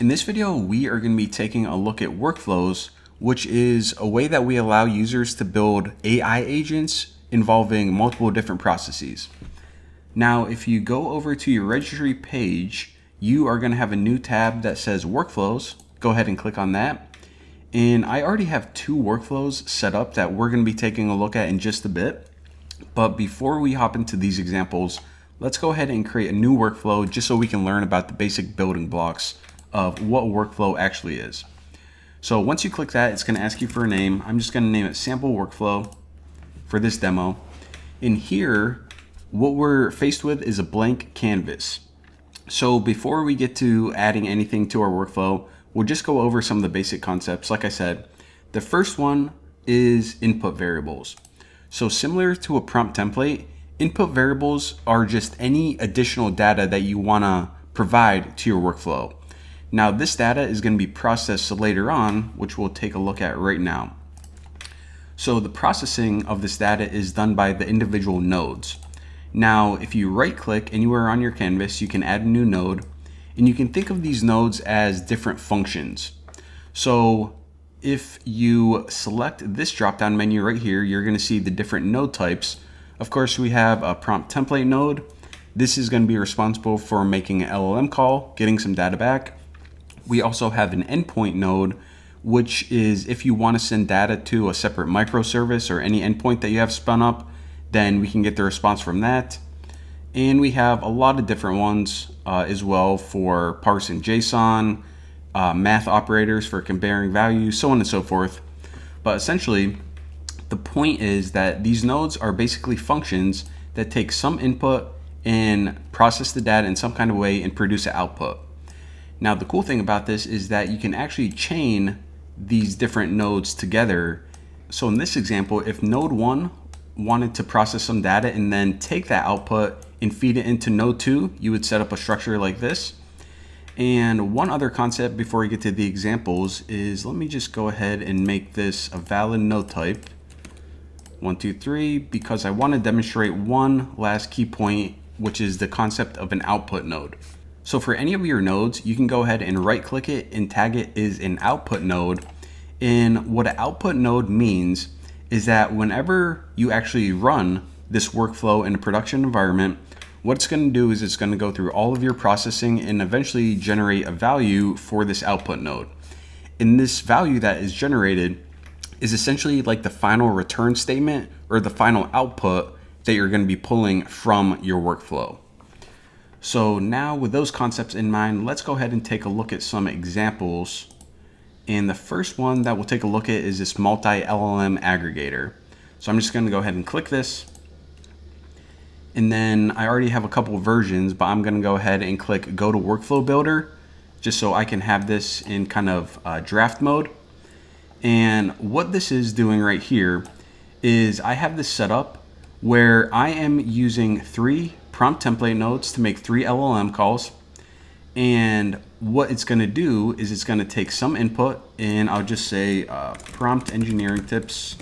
In this video, we are going to be taking a look at workflows, which is a way that we allow users to build AI agents involving multiple different processes. Now, if you go over to your registry page, you are going to have a new tab that says workflows. Go ahead and click on that. And I already have two workflows set up that we're going to be taking a look at in just a bit. But before we hop into these examples, let's go ahead and create a new workflow just so we can learn about the basic building blocks of what workflow actually is. So once you click that, it's going to ask you for a name. I'm just going to name it sample workflow for this demo. In here, what we're faced with is a blank canvas. So before we get to adding anything to our workflow, we'll just go over some of the basic concepts. Like I said, the first one is input variables. So similar to a prompt template, input variables are just any additional data that you want to provide to your workflow. Now this data is going to be processed later on, which we'll take a look at right now. So the processing of this data is done by the individual nodes. Now, if you right click anywhere on your canvas, you can add a new node and you can think of these nodes as different functions. So if you select this drop down menu right here, you're going to see the different node types. Of course, we have a prompt template node. This is going to be responsible for making an LLM call, getting some data back. We also have an endpoint node, which is if you want to send data to a separate microservice or any endpoint that you have spun up, then we can get the response from that. And we have a lot of different ones uh, as well for parsing JSON, uh, math operators for comparing values, so on and so forth. But essentially, the point is that these nodes are basically functions that take some input and process the data in some kind of way and produce an output. Now, the cool thing about this is that you can actually chain these different nodes together. So in this example, if node one wanted to process some data and then take that output and feed it into node 2, you would set up a structure like this. And one other concept before we get to the examples is let me just go ahead and make this a valid node type. One, two, three, because I want to demonstrate one last key point, which is the concept of an output node. So for any of your nodes, you can go ahead and right click it and tag it as an output node. And what an output node means is that whenever you actually run this workflow in a production environment, what it's going to do is it's going to go through all of your processing and eventually generate a value for this output node. And this value that is generated is essentially like the final return statement or the final output that you're going to be pulling from your workflow. So now with those concepts in mind, let's go ahead and take a look at some examples. And the first one that we'll take a look at is this multi-LLM aggregator. So I'm just going to go ahead and click this. And then I already have a couple versions, but I'm going to go ahead and click go to workflow builder just so I can have this in kind of uh, draft mode. And what this is doing right here is I have this set up where I am using three prompt template nodes to make three LLM calls. And what it's going to do is it's going to take some input and I'll just say uh, prompt engineering tips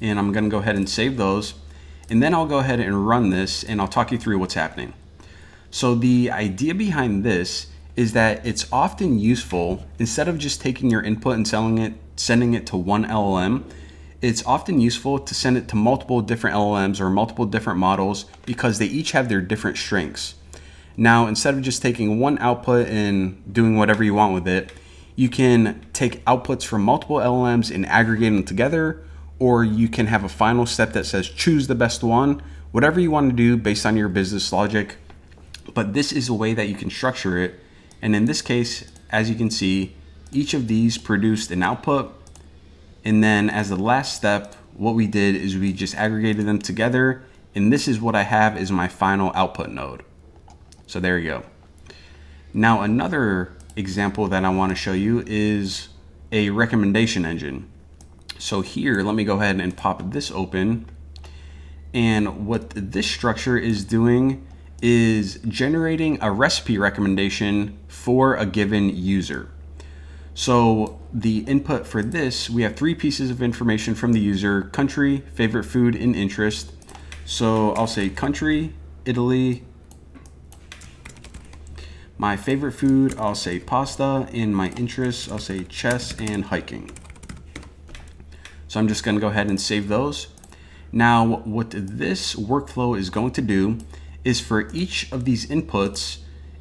and I'm going to go ahead and save those. And then I'll go ahead and run this and I'll talk you through what's happening. So the idea behind this is that it's often useful instead of just taking your input and selling it, sending it to one LLM, it's often useful to send it to multiple different LLMs or multiple different models because they each have their different strengths. Now, instead of just taking one output and doing whatever you want with it, you can take outputs from multiple LLMs and aggregate them together or you can have a final step that says choose the best one, whatever you want to do based on your business logic. But this is a way that you can structure it. And in this case, as you can see, each of these produced an output. And then as the last step, what we did is we just aggregated them together. And this is what I have is my final output node. So there you go. Now another example that I want to show you is a recommendation engine. So here, let me go ahead and pop this open. And what this structure is doing is generating a recipe recommendation for a given user. So the input for this, we have three pieces of information from the user, country, favorite food, and interest. So I'll say country, Italy, My favorite food, I'll say pasta. In my interests, I'll say chess and hiking. So I'm just gonna go ahead and save those. Now, what this workflow is going to do is for each of these inputs,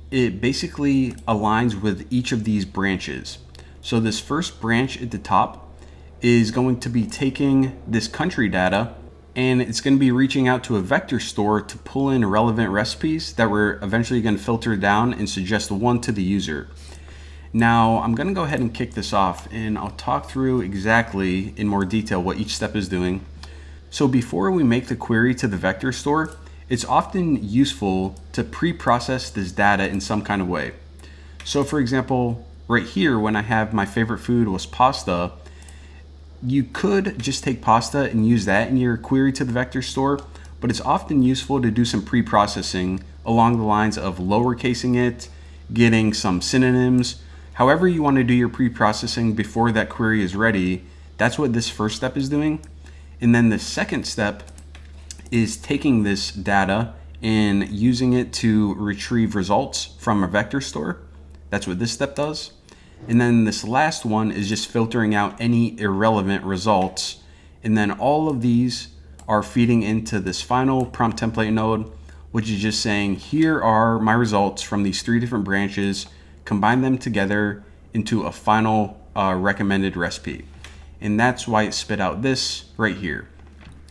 it basically aligns with each of these branches. So this first branch at the top is going to be taking this country data and it's going to be reaching out to a vector store to pull in relevant recipes that we're eventually going to filter down and suggest one to the user. Now I'm going to go ahead and kick this off and I'll talk through exactly in more detail what each step is doing. So before we make the query to the vector store, it's often useful to pre-process this data in some kind of way. So for example, right here when I have my favorite food was pasta, you could just take pasta and use that in your query to the vector store, but it's often useful to do some pre-processing along the lines of lowercasing it, getting some synonyms, however you want to do your pre-processing before that query is ready, that's what this first step is doing. And then the second step is taking this data and using it to retrieve results from a vector store. That's what this step does. And then this last one is just filtering out any irrelevant results. And then all of these are feeding into this final prompt template node, which is just saying, here are my results from these three different branches, combine them together into a final uh, recommended recipe. And that's why it spit out this right here.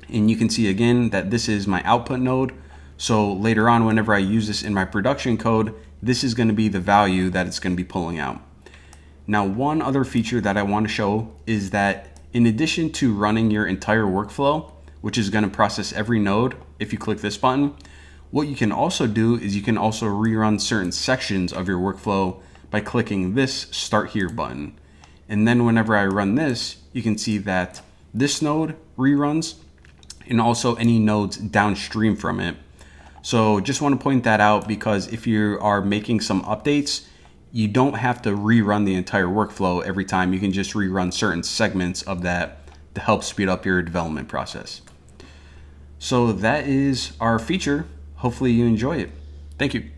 And you can see again that this is my output node. So later on, whenever I use this in my production code, this is gonna be the value that it's gonna be pulling out. Now, one other feature that I want to show is that in addition to running your entire workflow, which is going to process every node if you click this button, what you can also do is you can also rerun certain sections of your workflow by clicking this Start Here button. And then whenever I run this, you can see that this node reruns and also any nodes downstream from it. So just want to point that out because if you are making some updates, you don't have to rerun the entire workflow every time. You can just rerun certain segments of that to help speed up your development process. So that is our feature. Hopefully you enjoy it. Thank you.